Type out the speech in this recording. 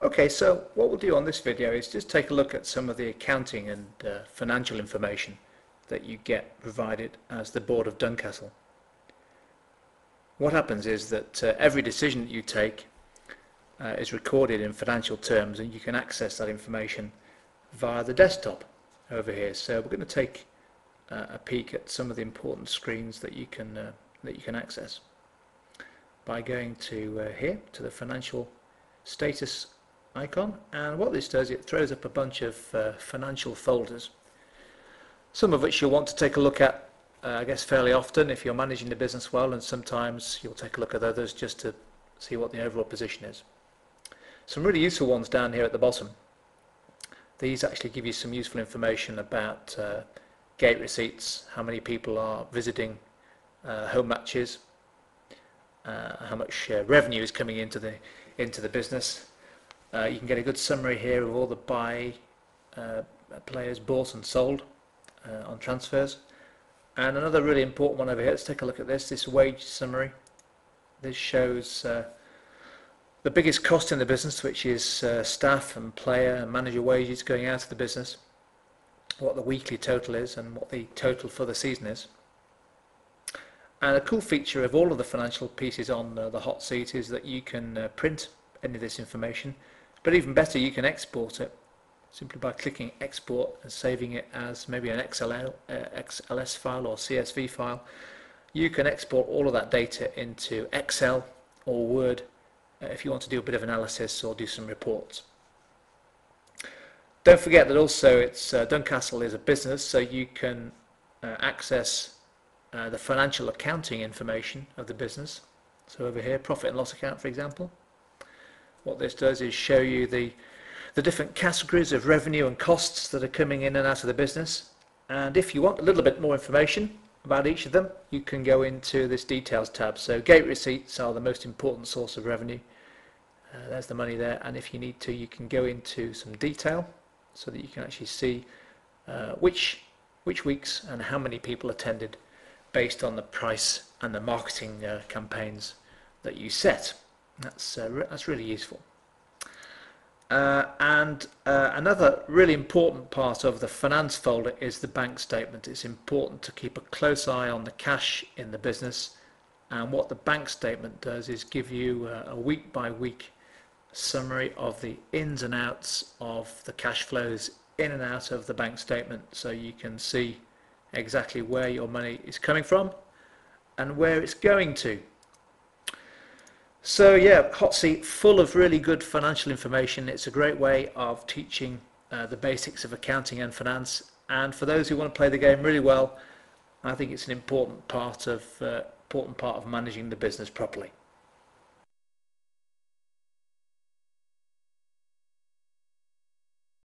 Okay, so what we'll do on this video is just take a look at some of the accounting and uh, financial information that you get provided as the Board of Duncastle. What happens is that uh, every decision that you take uh, is recorded in financial terms and you can access that information via the desktop over here. So we're going to take uh, a peek at some of the important screens that you can uh, that you can access by going to uh, here to the financial status icon and what this does it throws up a bunch of uh, financial folders some of which you'll want to take a look at uh, I guess fairly often if you're managing the business well and sometimes you'll take a look at others just to see what the overall position is. Some really useful ones down here at the bottom. These actually give you some useful information about uh, gate receipts how many people are visiting uh, home matches uh, how much uh, revenue is coming into the into the business uh, you can get a good summary here of all the buy uh, players bought and sold uh, on transfers. And another really important one over here, let's take a look at this, this wage summary. This shows uh, the biggest cost in the business, which is uh, staff and player and manager wages going out of the business, what the weekly total is and what the total for the season is. And a cool feature of all of the financial pieces on uh, the hot seat is that you can print any of this information but even better, you can export it simply by clicking export and saving it as maybe an XLL, uh, XLS file or CSV file. You can export all of that data into Excel or Word uh, if you want to do a bit of analysis or do some reports. Don't forget that also it's uh, Duncastle is a business, so you can uh, access uh, the financial accounting information of the business. So over here, profit and loss account, for example. What this does is show you the, the different categories of revenue and costs that are coming in and out of the business. And if you want a little bit more information about each of them, you can go into this details tab. So gate receipts are the most important source of revenue. Uh, there's the money there. And if you need to, you can go into some detail so that you can actually see uh, which, which weeks and how many people attended based on the price and the marketing uh, campaigns that you set. That's, uh, re that's really useful. Uh, and uh, another really important part of the finance folder is the bank statement. It's important to keep a close eye on the cash in the business and what the bank statement does is give you uh, a week by week summary of the ins and outs of the cash flows in and out of the bank statement so you can see exactly where your money is coming from and where it's going to. So yeah, Hot Seat, full of really good financial information. It's a great way of teaching uh, the basics of accounting and finance. And for those who want to play the game really well, I think it's an important part of uh, important part of managing the business properly.